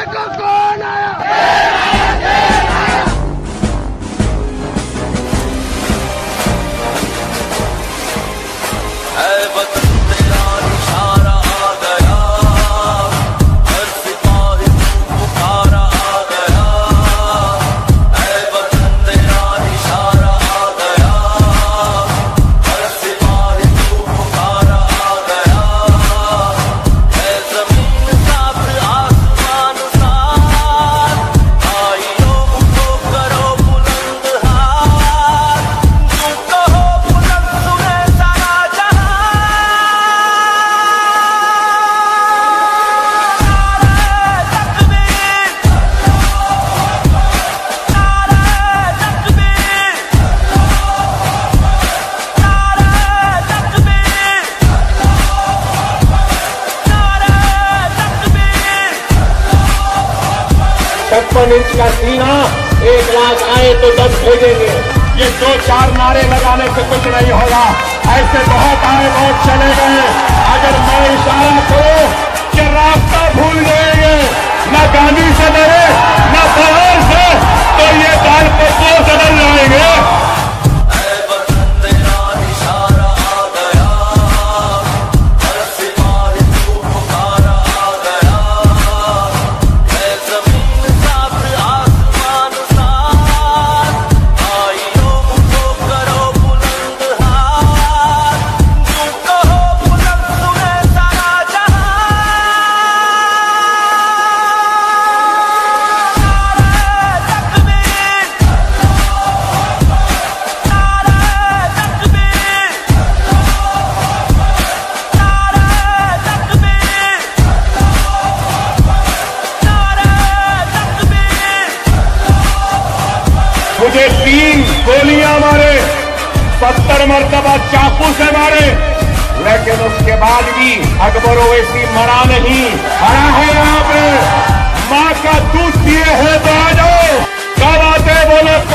देखो कौन आया। वतन छप्पन इंच का सीना एक लाख आए तो दस भेजेंगे ये दो चार नारे लगाने से कुछ नहीं होगा। ऐसे बहुत आए बहुत चले गए। मुझे तीन गोलियाँ मारे, सत्तर मरतबा चाकू से मारे। लेकिन उसके बाद भी अकबर ओवैसी मरा नहीं। हरा है यहाँ पे। माँ का दूध दिए है तो आ जाओ। कब आते बोलो।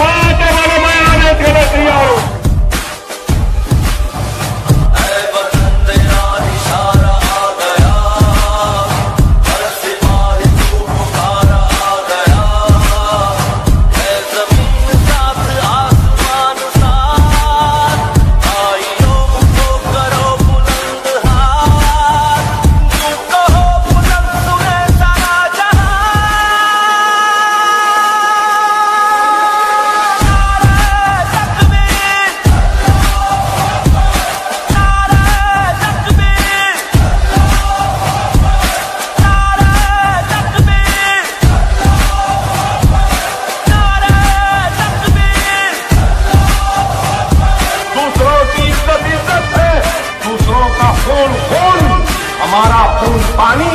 हमारा खून पानी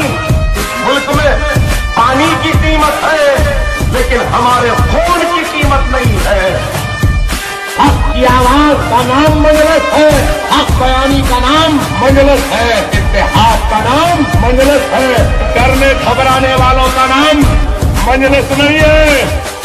मुल्क में पानी की कीमत है, लेकिन हमारे खून की कीमत नहीं है। हक की आवाज़ का नाम मंजलस है हक बयानी का नाम मंजलस है इतिहास का नाम मंजलस है, डरने घबराने वालों का नाम मंजलस नहीं है।